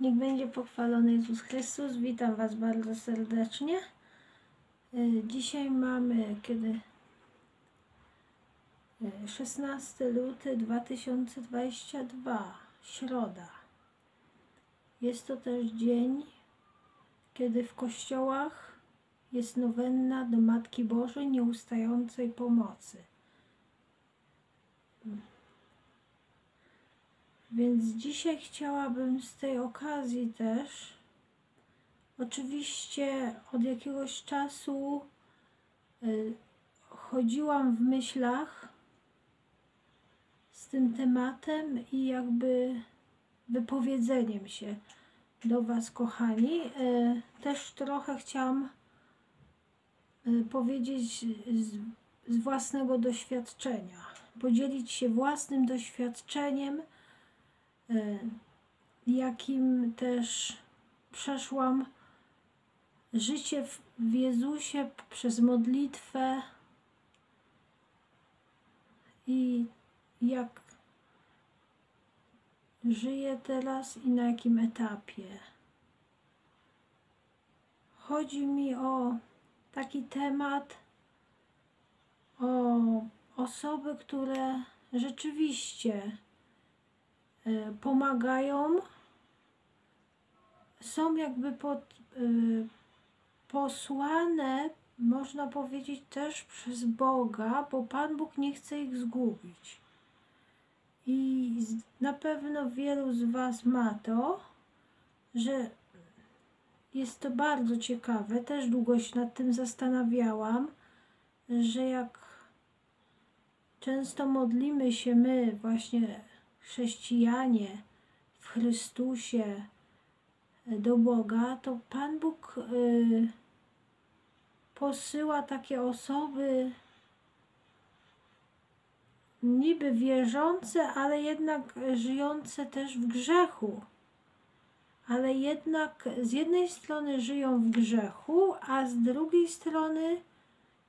Niech będzie pochwalony Jezus Chrystus. Witam Was bardzo serdecznie. Y, Dzisiaj mamy kiedy y, 16 luty 2022, środa. Jest to też dzień, kiedy w kościołach jest nowenna do Matki Bożej Nieustającej Pomocy. Więc dzisiaj chciałabym z tej okazji też, oczywiście od jakiegoś czasu y, chodziłam w myślach z tym tematem i jakby wypowiedzeniem się do Was, kochani. Y, też trochę chciałam y, powiedzieć z, z własnego doświadczenia, podzielić się własnym doświadczeniem jakim też przeszłam życie w, Jezusie przez modlitwę i jak żyję teraz i na jakim etapie. Chodzi mi o taki temat, o osoby, które rzeczywiście e, pomagają, są jakby pod, y, posłane, można powiedzieć, też przez Boga, bo Pan Bóg nie chce ich zgubić. I na pewno wielu z Was ma to, że jest to bardzo ciekawe. Też długo się nad tym zastanawiałam, że jak często modlimy się my, właśnie chrześcijanie w Chrystusie, do Boga, to Pan Bóg y, posyła takie osoby niby wierzące, ale jednak żyjące też w grzechu. Ale jednak z jednej strony żyją w grzechu, a z drugiej strony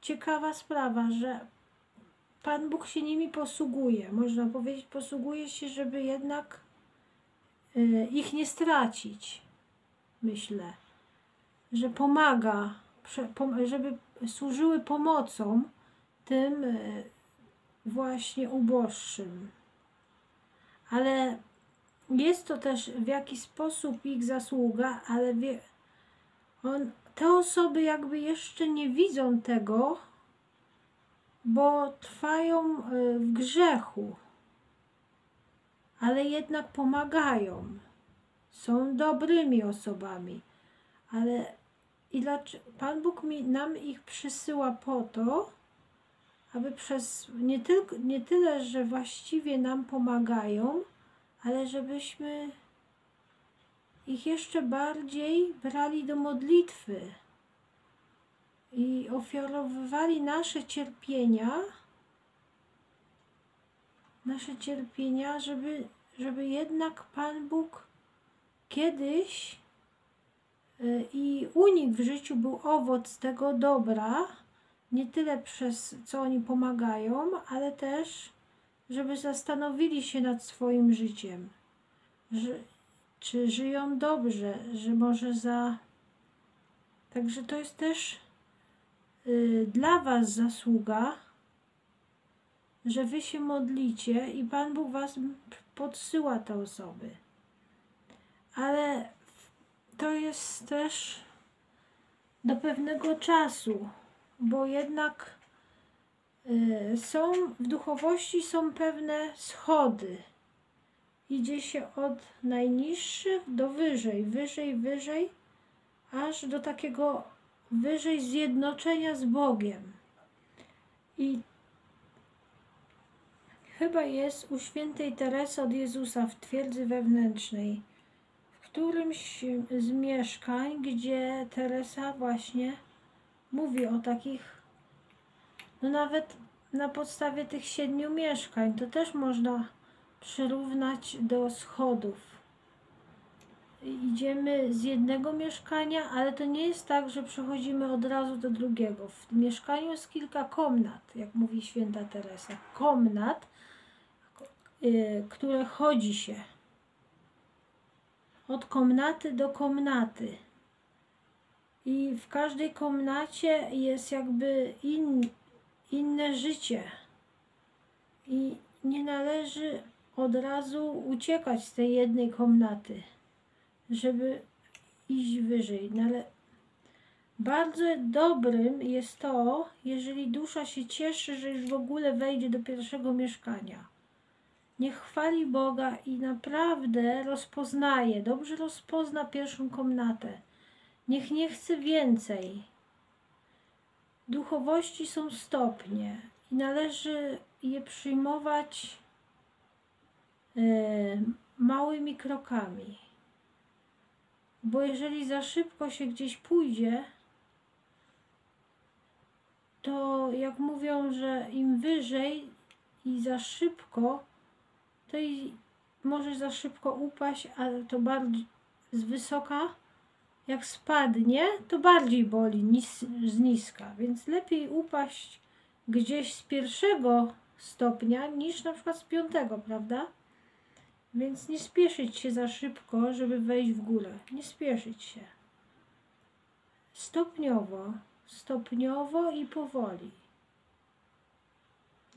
ciekawa sprawa, że Pan Bóg się nimi posługuje. Można powiedzieć, posługuje się, żeby jednak y, ich nie stracić myślę, że pomaga, żeby służyły pomocą tym e, właśnie uboższym. Ale jest to też w jakiś sposób ich zasługa, ale wie, on, te osoby jakby jeszcze nie widzą tego, bo trwają e, w grzechu, ale jednak pomagają. Są dobrymi osobami, ale i dlaczego Pan Bóg mi, nam ich przysyła po to, aby przez nie, tylko, nie tyle, że właściwie nam pomagają, ale żebyśmy ich jeszcze bardziej brali do modlitwy i ofiarowywali nasze cierpienia, nasze cierpienia, żeby, żeby jednak Pan Bóg kiedyś y, i u nich w życiu był owoc tego dobra, nie tyle przez co oni pomagają, ale też, żeby zastanowili się nad swoim życiem, że, czy żyją dobrze, że może za. Także to jest też dla Was zasługa, że Wy się modlicie i Pan Bóg Was podsyła te osoby ale to jest też do pewnego czasu, bo jednak y, są w duchowości są pewne schody. Idzie się od najniższych do wyżej, wyżej, wyżej, aż do takiego wyżej zjednoczenia z Bogiem. I chyba jest u świętej Teresy od Jezusa w twierdzy wewnętrznej w którymś z mieszkań, gdzie Teresa właśnie mówi o takich, no nawet na podstawie tych siedmiu mieszkań, to też można przyrównać do schodów. Idziemy z jednego mieszkania, ale to nie jest tak, że przechodzimy od razu do drugiego. W mieszkaniu jest kilka komnat, jak mówi święta Teresa. Komnat, y, które chodzi się od komnaty do komnaty. I w każdej komnacie jest jakby in, inne życie. I nie należy od razu uciekać z tej jednej komnaty, żeby iść wyżej. No ale bardzo dobrym jest to, jeżeli dusza się cieszy, że już w ogóle wejdzie do pierwszego mieszkania. Niech chwali Boga i naprawdę rozpoznaje, dobrze rozpozna pierwszą komnatę. Niech nie chce więcej. Duchowości są stopnie i należy je przyjmować e, małymi krokami. Bo jeżeli za szybko się gdzieś pójdzie, to jak mówią, że im wyżej i za szybko, to i może za szybko upaść, ale to bardziej z wysoka, jak spadnie, to bardziej boli niż z niska. Więc lepiej upaść gdzieś z pierwszego stopnia niż na przykład z piątego, prawda? Więc nie spieszyć się za szybko, żeby wejść w górę. Nie spieszyć się. Stopniowo, stopniowo i powoli.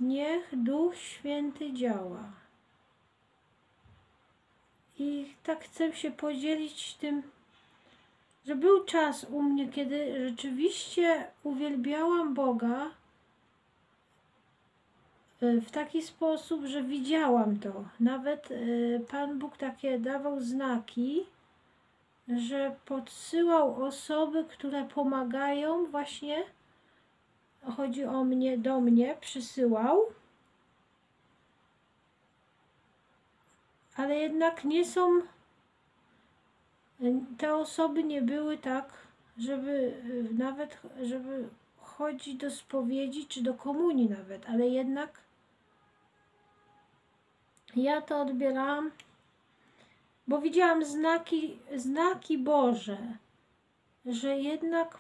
Niech Duch Święty działa. I tak chcę się podzielić tym, że był czas u mnie, kiedy rzeczywiście uwielbiałam Boga w taki sposób, że widziałam to. Nawet e, Pan Bóg takie dawał znaki, że podsyłał osoby, które pomagają właśnie, chodzi o mnie, do mnie, przysyłał, ale jednak nie są, te osoby nie były tak, żeby nawet, żeby chodzić do spowiedzi czy do komunii nawet, ale jednak ja to odbierałam bo widziałam znaki, znaki Boże, że jednak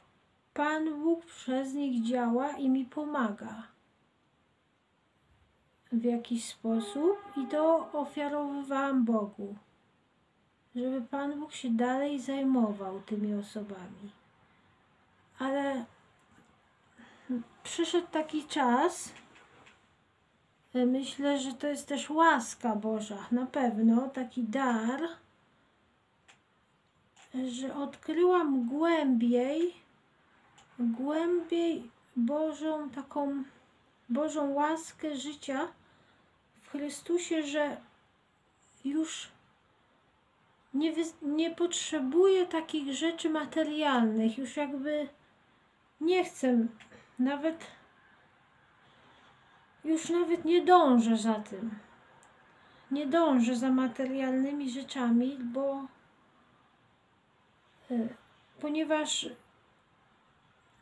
Pan Bóg przez nich działa i mi pomaga w jakiś sposób i to ofiarowywałam Bogu, żeby Pan Bóg się dalej zajmował tymi osobami. Ale przyszedł taki czas, myślę, że to jest też łaska Boża, na pewno taki dar, że odkryłam głębiej, głębiej Bożą taką Bożą łaskę życia w Chrystusie, że już nie, nie potrzebuję takich rzeczy materialnych, już jakby nie chcę nawet już nawet nie dążę za tym. Nie dążę za materialnymi rzeczami, bo e, ponieważ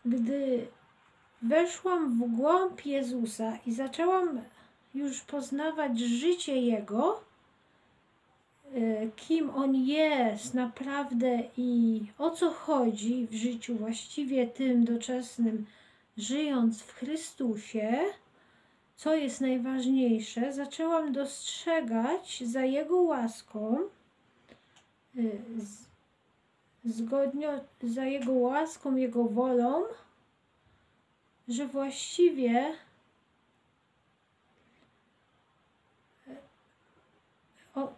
gdy weszłam w głąb Jezusa i zaczęłam już poznawać życie Jego, e, kim On jest naprawdę i o co chodzi w życiu właściwie tym doczesnym, żyjąc w Chrystusie, co jest najważniejsze, zaczęłam dostrzegać za Jego łaską, y, zgodnie za Jego łaską, Jego wolą, że właściwie o,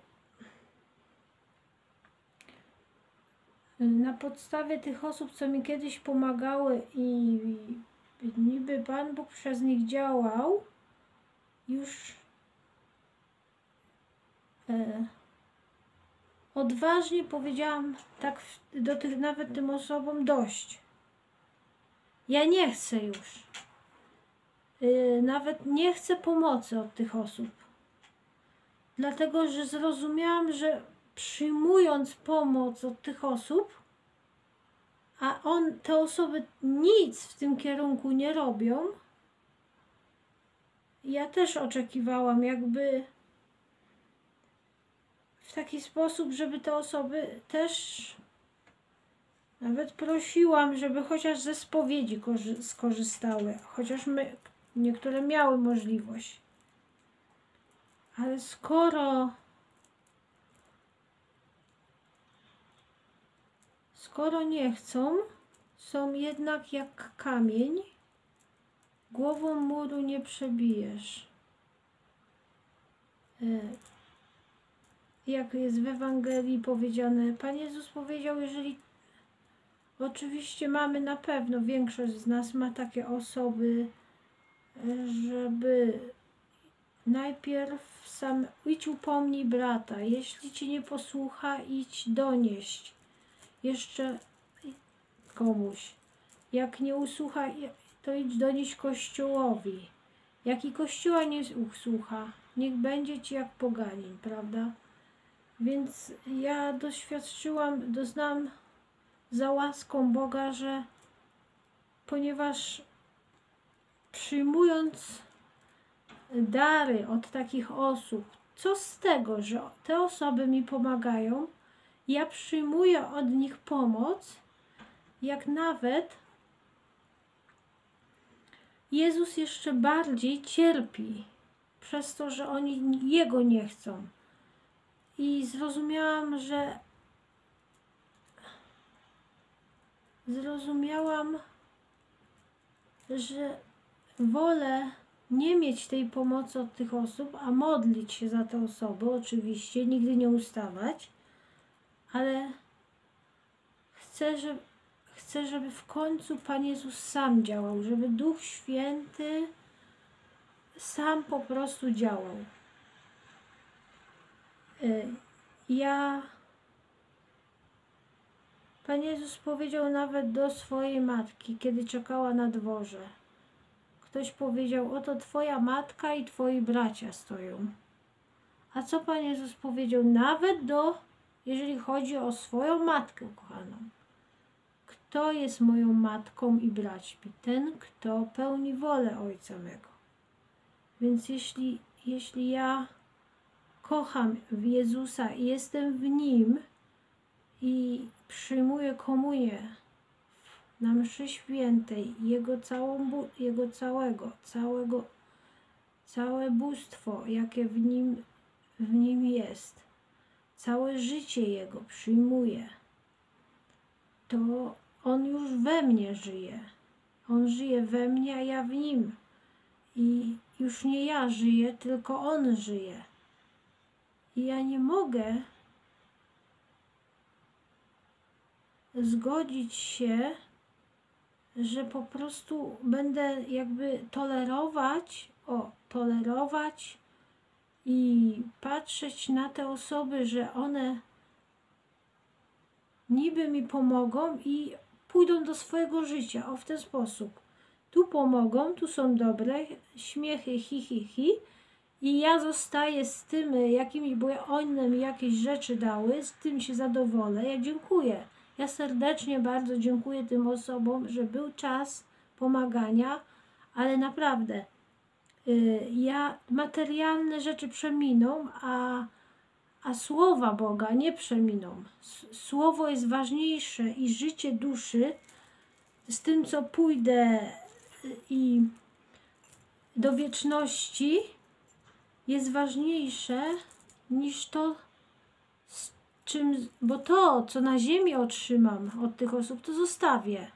na podstawie tych osób, co mi kiedyś pomagały i niby Pan Bóg przez nich działał, już e, odważnie powiedziałam tak do tych nawet tym osobom dość. Ja nie chcę już. E, nawet nie chcę pomocy od tych osób. Dlatego, że zrozumiałam, że przyjmując pomoc od tych osób, a on, te osoby nic w tym kierunku nie robią, ja też oczekiwałam, jakby w taki sposób, żeby te osoby też nawet prosiłam, żeby chociaż ze spowiedzi skorzystały, chociaż my, niektóre miały możliwość. Ale skoro skoro nie chcą, są jednak jak kamień, głową muru nie przebijesz. E, Jak jest w Ewangelii powiedziane, Pan Jezus powiedział, jeżeli oczywiście mamy na pewno, większość z nas ma takie osoby, żeby najpierw sam idź upomnij brata, jeśli ci nie posłucha, idź donieść jeszcze komuś. Jak nie usłucha, to idź donieść kościołowi. Jak i kościoła nie usłucha, niech będzie ci jak poganin, prawda? Więc ja doświadczyłam, doznałam za łaską Boga, że ponieważ przyjmując dary od takich osób, co z tego, że te osoby mi pomagają, ja przyjmuję od nich pomoc, jak nawet Jezus jeszcze bardziej cierpi przez to, że oni Jego nie chcą. I zrozumiałam, że zrozumiałam, że wolę nie mieć tej pomocy od tych osób, a modlić się za te osoby, oczywiście, nigdy nie ustawać, ale chcę, żeby, chcę, żeby w końcu Pan Jezus sam działał, żeby Duch Święty sam po prostu działał. Y, Ja. Pan Jezus powiedział nawet do swojej matki, kiedy czekała na dworze. Ktoś powiedział: Oto Twoja matka i Twoi bracia stoją. A co Pan Jezus powiedział? Nawet do, jeżeli chodzi o swoją matkę kochaną. Kto jest moją matką i braćmi? Ten, kto pełni wolę Ojca mego. Więc jeśli, jeśli ja kocham Jezusa i jestem w Nim i przyjmuję komunię na mszy świętej, Jego, całą, Jego całego, całego, całe bóstwo, jakie w Nim, w nim jest, całe życie Jego przyjmuję, to On już we mnie żyje. On żyje we mnie, a ja w Nim. I już nie ja żyję, tylko On żyje. I ja nie mogę zgodzić się, że po prostu będę jakby tolerować, o, tolerować i patrzeć na te osoby, że one niby mi pomogą i pójdą do swojego życia, o w ten sposób. Tu pomogą, tu są dobre, śmiechy, hi, hi, hi, i ja zostaję z tym jakimiś, bo one mi jakieś rzeczy dały, z tym się zadowolę. Ja dziękuję. Ja serdecznie bardzo dziękuję tym osobom, że był czas pomagania, ale naprawdę y, ja materialne rzeczy przeminą, a, a słowa Boga nie przeminą. Słowo jest ważniejsze i życie duszy z tym, co pójdę i do wieczności jest ważniejsze niż to, z czym, bo to, co na ziemi otrzymam od tych osób, to zostawię.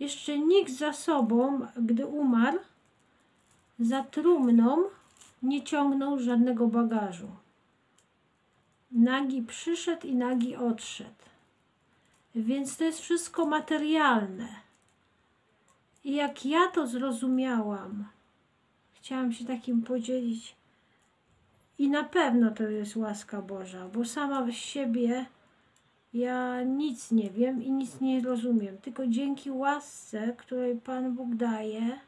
Jeszcze nikt za sobą, gdy umarł, za trumną nie ciągnął żadnego bagażu. Nagi przyszedł i nagi odszedł. Więc to jest wszystko materialne. I jak ja to zrozumiałam, chciałam się takim podzielić. I na pewno to jest łaska Boża, bo sama z siebie ja nic nie wiem i nic nie rozumiem. Tylko dzięki łasce, której Pan Bóg daje,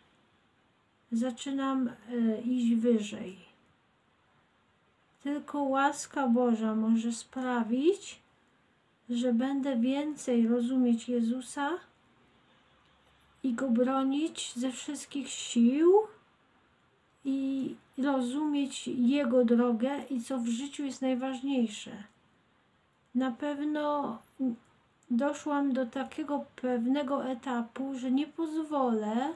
zaczynam e, iść wyżej. Tylko łaska Boża może sprawić, że będę więcej rozumieć Jezusa i go bronić ze wszystkich sił i rozumieć Jego drogę i co w życiu jest najważniejsze. Na pewno doszłam do takiego pewnego etapu, że nie pozwolę,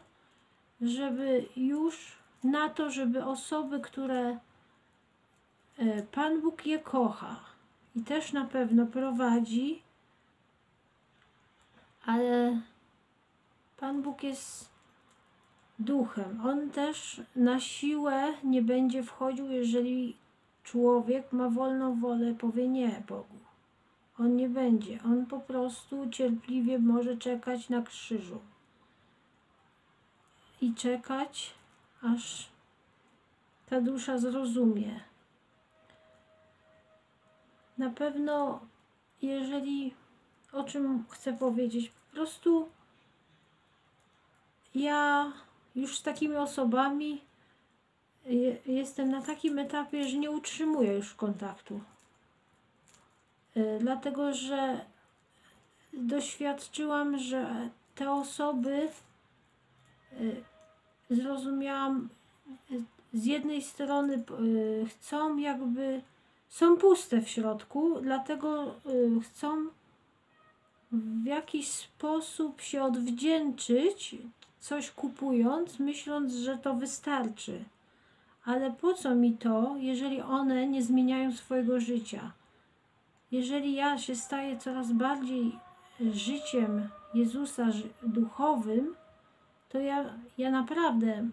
żeby już na to, żeby osoby, które Pan Bóg je kocha i też na pewno prowadzi, ale Pan Bóg jest duchem. On też na siłę nie będzie wchodził, jeżeli człowiek ma wolną wolę, powie nie Bogu. On nie będzie. On po prostu cierpliwie może czekać na krzyżu. I czekać, aż ta dusza zrozumie. Na pewno, jeżeli o czym chcę powiedzieć, po prostu ja już z takimi osobami je, jestem na takim etapie, że nie utrzymuję już kontaktu. Y, dlatego, że doświadczyłam, że te osoby y, zrozumiałam y, z jednej strony chcą jakby są puste w środku, dlatego chcą w jakiś sposób się odwdzięczyć, coś kupując, myśląc, że to wystarczy. Ale po co mi to, jeżeli one nie zmieniają swojego życia? Jeżeli ja się staję coraz bardziej życiem Jezusa duchowym, to ja, ja naprawdę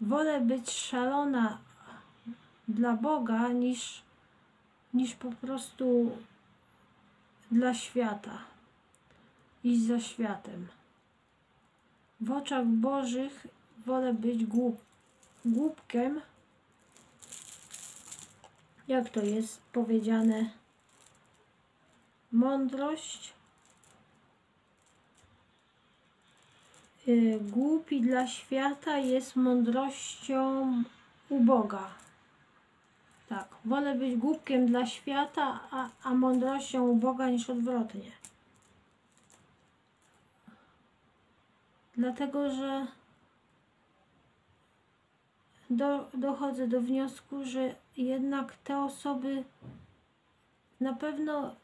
wolę być szalona dla Boga niż, niż po prostu dla świata. Iść za światem. W oczach Bożych wolę być głup, głupkiem, jak to jest powiedziane, mądrość, yy, głupi dla świata jest mądrością u Boga. Tak, wolę być głupkiem dla świata, a, a mądrością u Boga niż odwrotnie. Dlatego, że do, dochodzę do wniosku, że jednak te osoby na pewno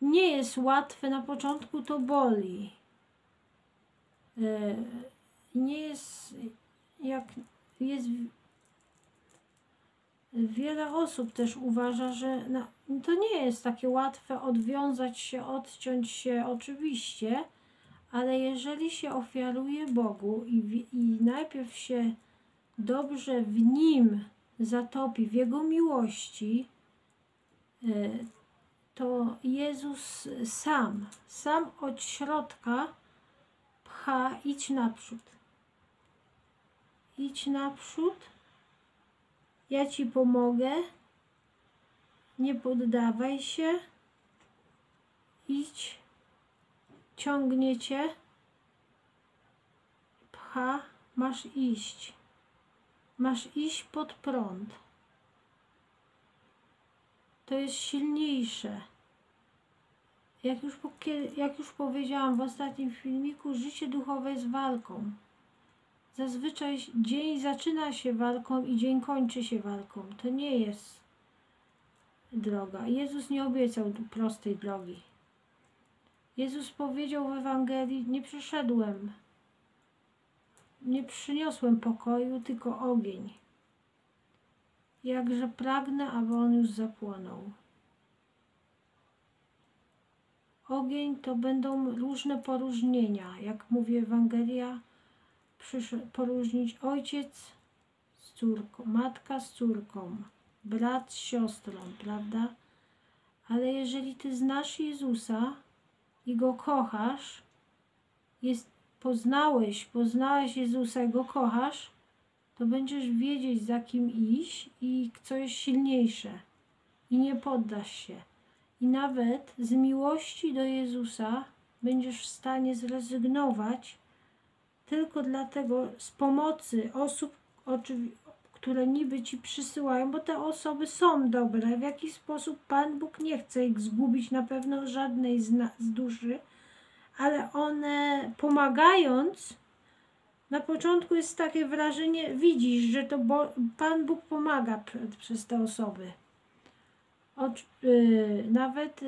nie jest łatwe, na początku to boli. E, nie jest, jak jest wiele osób też uważa, że to nie jest takie łatwe odwiązać się, odciąć się oczywiście, ale jeżeli się ofiaruje Bogu i, i najpierw się dobrze w Nim zatopi, w Jego miłości, e, to Jezus sam, sam od środka pcha, idź naprzód. Idź naprzód, ja Ci pomogę, nie poddawaj się, idź, ciągnie Cię, pcha, masz iść. Masz iść pod prąd. To jest silniejsze. Jak już, jak już powiedziałam w ostatnim filmiku, życie duchowe jest walką. Zazwyczaj dzień zaczyna się walką i dzień kończy się walką. To nie jest droga. Jezus nie obiecał prostej drogi. Jezus powiedział w Ewangelii: Nie przyszedłem nie przyniosłem pokoju, tylko ogień. Jakże pragnę, aby on już zapłonął. Ogień to będą różne poróżnienia. Jak mówi Ewangelia, poróżnić ojciec z córką, matka z córką, brat z siostrą, prawda? Ale jeżeli ty znasz Jezusa i go kochasz, jest poznałeś, poznałeś Jezusa i Go kochasz, to będziesz wiedzieć za kim iść i co jest silniejsze i nie poddasz się. I nawet z miłości do Jezusa będziesz w stanie zrezygnować tylko dlatego z pomocy osób, które niby ci przysyłają, bo te osoby są dobre. W jaki sposób Pan Bóg nie chce ich zgubić, na pewno żadnej z, z duszy, ale one pomagając, na początku jest takie wrażenie, widzisz, że to Bo Pan Bóg pomaga przez te osoby. yy, nawet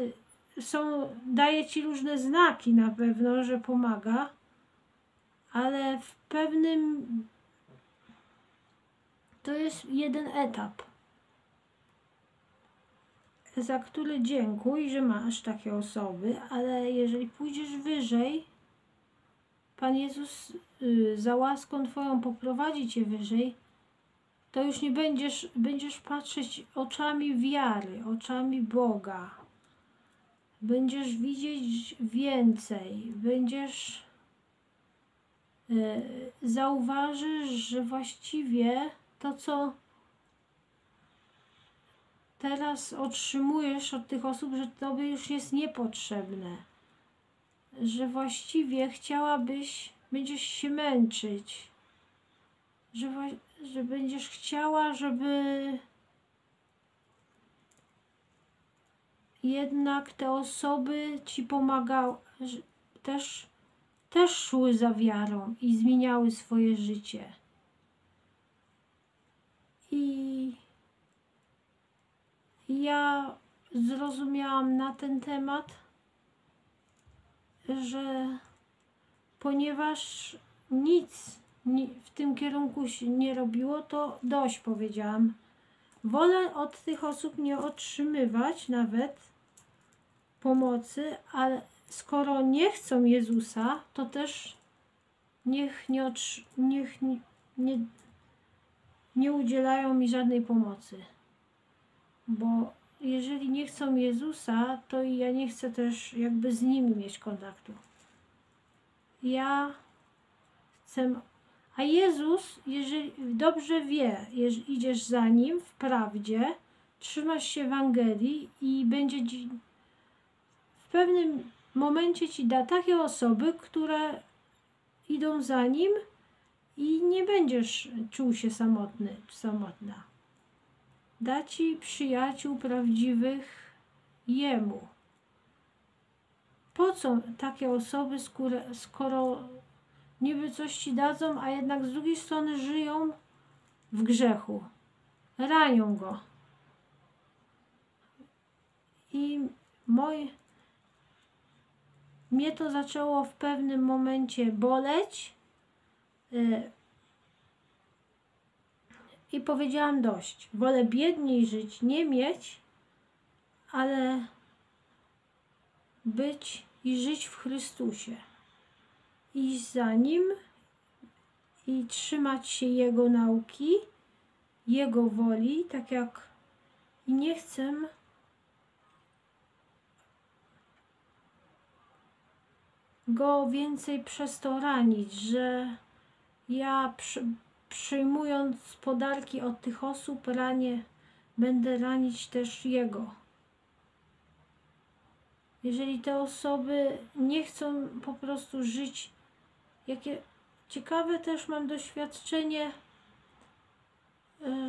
są, daje ci różne znaki na pewno, że pomaga, ale w pewnym to jest jeden etap. za które dziękuj, że masz takie osoby, ale jeżeli pójdziesz wyżej, Pan Jezus y, za łaską Twoją poprowadzi Cię wyżej, to już nie będziesz, będziesz patrzeć oczami wiary, oczami Boga. Będziesz widzieć więcej, będziesz zauważysz, że właściwie to, co teraz otrzymujesz od tych osób, że tobie już jest niepotrzebne. Że właściwie chciałabyś, będziesz się męczyć. Że, że będziesz chciała, żeby jednak te osoby ci pomagały, też, też szły za wiarą i zmieniały swoje życie. I ja zrozumiałam na ten temat, że ponieważ nic w tym kierunku się nie robiło, to dość powiedziałam. Wolę od tych osób nie otrzymywać nawet pomocy, ale skoro nie chcą Jezusa, to też niech nie, niech nie, nie, nie udzielają mi żadnej pomocy bo jeżeli nie chcą Jezusa, to ja nie chcę też jakby z nimi mieć kontaktu. Ja chcę. A Jezus, jeżeli dobrze wie, jeżeli idziesz za nim w prawdzie, trzymasz się Ewangelii i będzie w pewnym momencie ci da takie osoby, które idą za nim i nie będziesz czuł się samotny, samotna da ci przyjaciół prawdziwych Jemu. Po co takie osoby, skoro niby coś ci dadzą, a jednak z drugiej strony żyją w grzechu, ranią go. I moje, mnie to zaczęło w pewnym momencie boleć. Y, i powiedziałam dość. Wolę biedniej żyć, nie mieć, ale być i żyć w Chrystusie. Iść za Nim i trzymać się Jego nauki, Jego woli, tak jak i nie chcę go więcej przez to ranić, że ja przy, przyjmując podarki od tych osób, ranię, będę ranić też Jego. Jeżeli te osoby nie chcą po prostu żyć, jakie ciekawe też mam doświadczenie,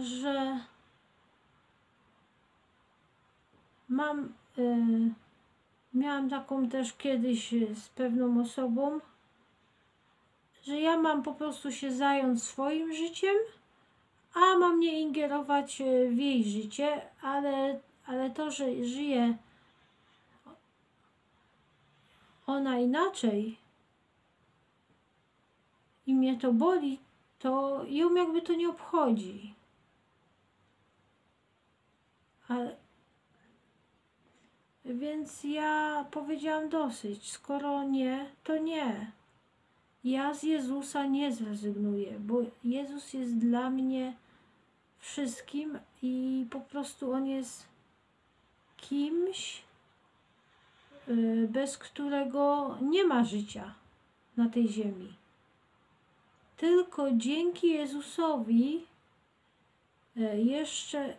że mam, y, miałam taką też kiedyś z pewną osobą, że ja mam po prostu się zająć swoim życiem, a mam nie ingerować e, w jej życie, ale, ale to, że żyje ona inaczej i mnie to boli, to ją jakby to nie obchodzi. Ale, więc ja powiedziałam dosyć. Skoro nie, to nie ja z Jezusa nie zrezygnuję, bo Jezus jest dla mnie wszystkim i po prostu On jest kimś, y, bez którego nie ma życia na tej ziemi. Tylko dzięki Jezusowi y, jeszcze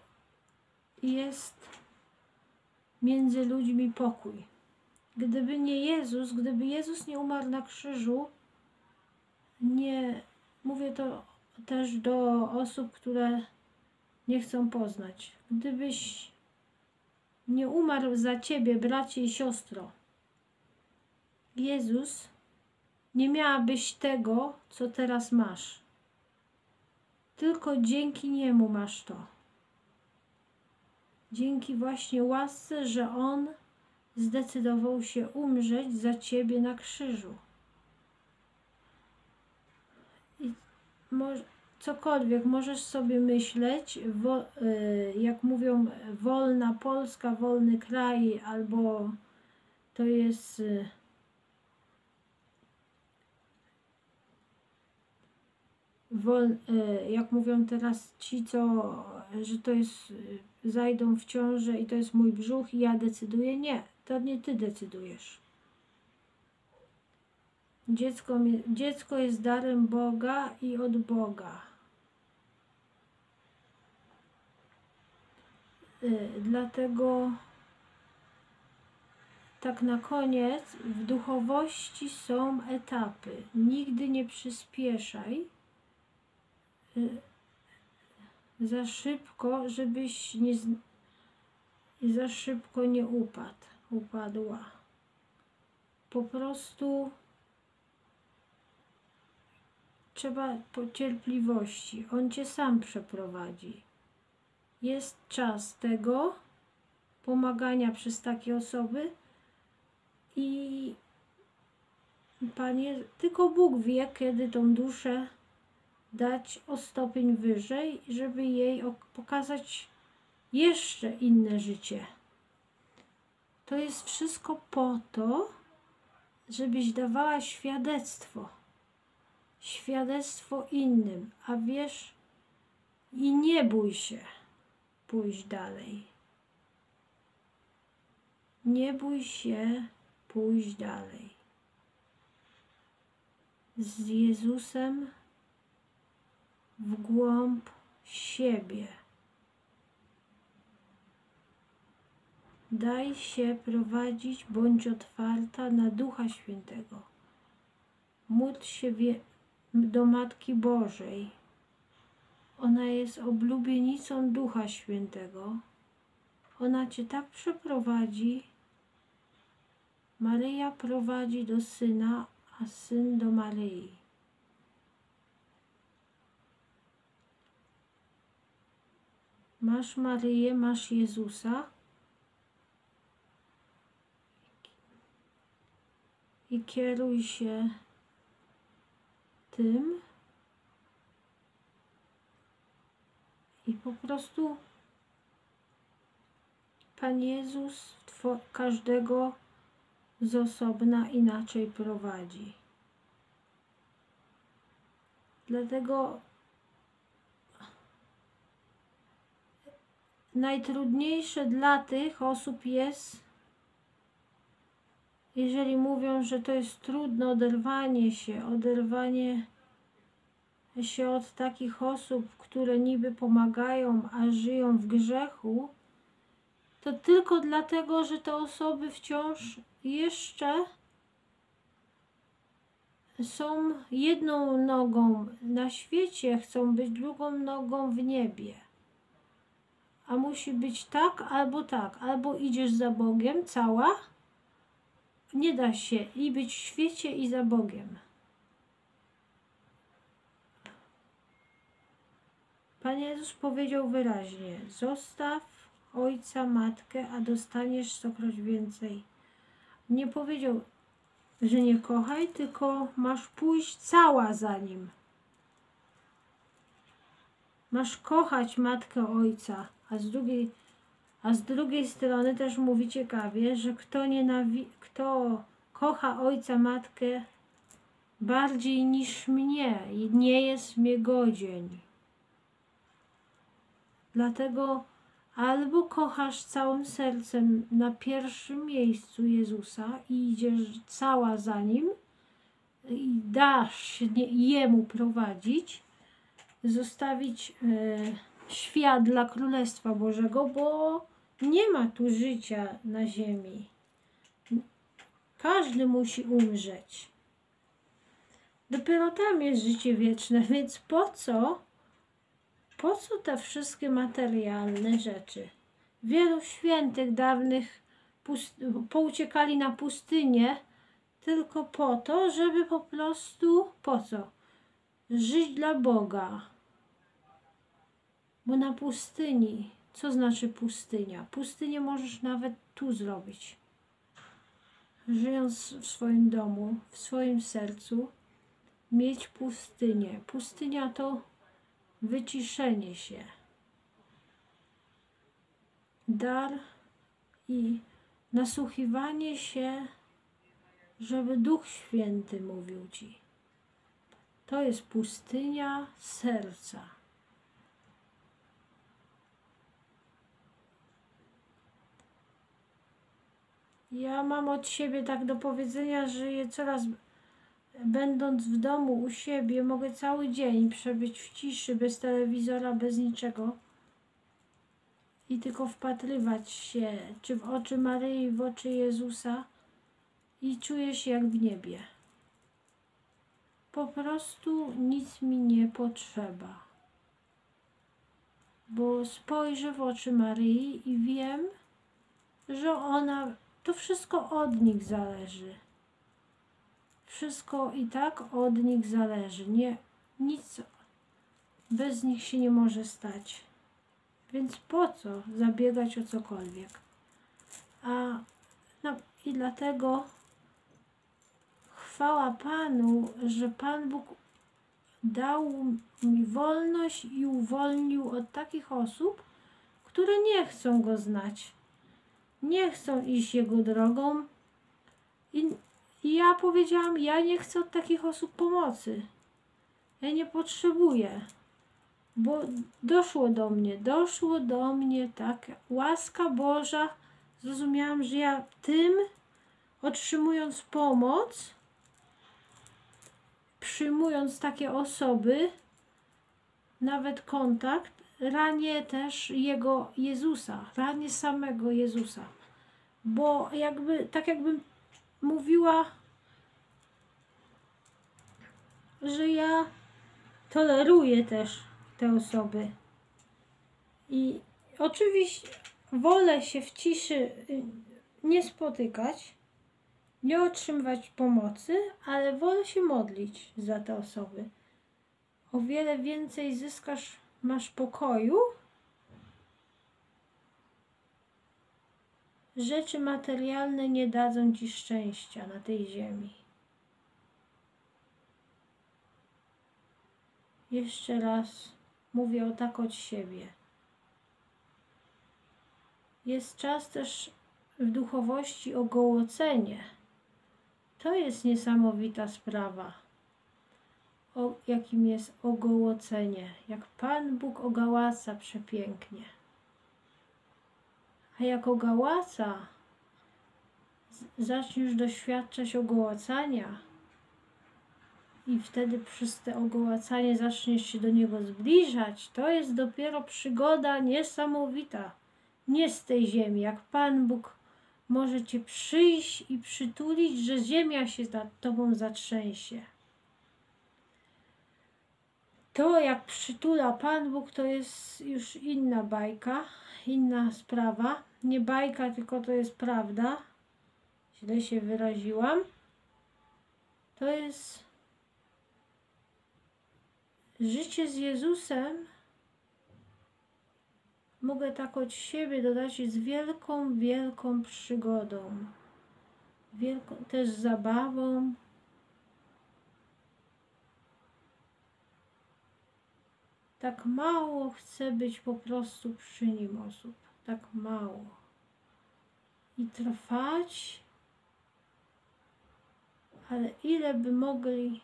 jest między ludźmi pokój. Gdyby nie Jezus, gdyby Jezus nie umarł na krzyżu, nie mówię to też do osób, które nie chcą poznać. Gdybyś nie umarł za ciebie, bracie i siostro, Jezus, nie miałabyś tego, co teraz masz. Tylko dzięki Niemu masz to. Dzięki właśnie łasce, że On zdecydował się umrzeć za Ciebie na krzyżu. cokolwiek możesz sobie myśleć, wo, y, jak mówią wolna Polska, wolny kraj, albo to jest y, wol, y, jak mówią teraz ci, co, że to jest, zajdą w ciążę i to jest mój brzuch i ja decyduję. Nie, to nie ty decydujesz. Dziecko, dziecko jest darem Boga i od Boga. Y, Dlatego tak na koniec w duchowości są etapy. Nigdy nie przyspieszaj y, za szybko, żebyś nie za szybko nie upadł, upadła. Po prostu trzeba cierpliwości. On cię sam przeprowadzi. Jest czas tego pomagania przez takie osoby i Panie, tylko Bóg wie, kiedy tą duszę dać o stopień wyżej, żeby jej ok- pokazać jeszcze inne życie. To jest wszystko po to, żebyś dawała świadectwo. Świadectwo innym, a wiesz, i nie bój się pójść dalej. Nie bój się pójść dalej. Z Jezusem w głąb siebie. Daj się prowadzić, bądź otwarta na Ducha Świętego. Módl się do Matki Bożej. Ona jest oblubienicą Ducha Świętego. Ona cię tak przeprowadzi. Maryja prowadzi do syna, a syn do Maryi. Masz Maryję, masz Jezusa. I kieruj się tym. I po prostu Pan Jezus każdego z osobna inaczej prowadzi. Dlatego najtrudniejsze dla tych osób jest, jeżeli mówią, że to jest trudne oderwanie się, oderwanie się od takich osób, które niby pomagają, a żyją w grzechu, to tylko dlatego, że te osoby wciąż jeszcze są jedną nogą na świecie, chcą być drugą nogą w niebie. A musi być tak albo tak. Albo idziesz za Bogiem cała, nie da się i być w świecie i za Bogiem. Pan Jezus powiedział wyraźnie: Zostaw ojca, matkę, a dostaniesz stokroć więcej. Nie powiedział, że nie kochaj, tylko masz pójść cała za nim. Masz kochać matkę, ojca, a z drugiej, a z drugiej strony też mówi ciekawie, że kto, nienawi- kto kocha ojca, matkę bardziej niż mnie, nie jest mnie godzień. Dlatego albo kochasz całym sercem na pierwszym miejscu Jezusa i idziesz cała za Nim i dasz się Jemu prowadzić, zostawić e, świat dla Królestwa Bożego, bo nie ma tu życia na ziemi. Każdy musi umrzeć. Dopiero tam jest życie wieczne, więc po co po co te wszystkie materialne rzeczy? Wielu świętych dawnych pouciekali na pustynię tylko po to, żeby po prostu po co? Żyć dla Boga. Bo na pustyni, co znaczy pustynia? Pustynię możesz nawet tu zrobić. Żyjąc w swoim domu, w swoim sercu, mieć pustynię. Pustynia to wyciszenie się, dar i nasłuchiwanie się, żeby Duch Święty mówił Ci. To jest pustynia serca. Ja mam od siebie tak do powiedzenia, że je coraz będąc w domu u siebie, mogę cały dzień przebyć w ciszy, bez telewizora, bez niczego i tylko wpatrywać się, czy w oczy Maryi, w oczy Jezusa i czuję się jak w niebie. Po prostu nic mi nie potrzeba. Bo spojrzę w oczy Maryi i wiem, że ona, to wszystko od nich zależy. Wszystko i tak od nich zależy. Nie, nic bez nich się nie może stać. Więc po co zabiegać o cokolwiek? A no, i dlatego chwała Panu, że Pan Bóg dał mi wolność i uwolnił od takich osób, które nie chcą Go znać. Nie chcą iść Jego drogą. I, ja powiedziałam, ja nie chcę od takich osób pomocy. Ja nie potrzebuję bo doszło do mnie, doszło do mnie tak, łaska Boża, zrozumiałam, że ja tym, otrzymując pomoc, przyjmując takie osoby, nawet kontakt, ranię też Jego Jezusa, ranię samego Jezusa. Bo jakby, tak jakbym mówiła, że ja toleruję też te osoby. I oczywiście wolę się w ciszy y, nie spotykać, nie otrzymywać pomocy, ale wolę się modlić za te osoby. O wiele więcej zyskasz, masz pokoju. Rzeczy materialne nie dadzą ci szczęścia na tej ziemi. Jeszcze raz Mówię o tak od siebie. Jest czas też w duchowości ogołocenie. To jest niesamowita sprawa, o, jakim jest ogołocenie. Jak Pan Bóg ogałaca przepięknie. A jak ogałaca, zaczniesz doświadczać ogołacania, i wtedy przez te ogołacanie zaczniesz się do niego zbliżać, to jest dopiero przygoda niesamowita. Nie z tej ziemi, jak Pan Bóg może cię przyjść i przytulić, że ziemia się nad tobą zatrzęsie. To, jak przytula Pan Bóg, to jest już inna bajka, inna sprawa. Nie bajka, tylko to jest prawda. Źle się wyraziłam. To jest życie z Jezusem mogę tak od siebie dodać jest wielką, wielką przygodą, wielką też zabawą. Tak mało chcę być po prostu przy nim osób, tak mało. I trwać, ale ile by mogli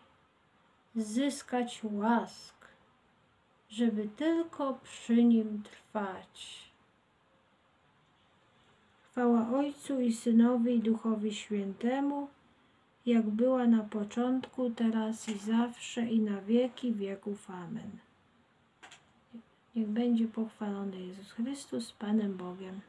zyskać łask, żeby tylko przy nim trwać. Chwała Ojcu i Synowi i Duchowi Świętemu, jak była na początku, teraz i zawsze i na wieki wieków. Amen. Niech będzie pochwalony Jezus Chrystus, Panem Bogiem.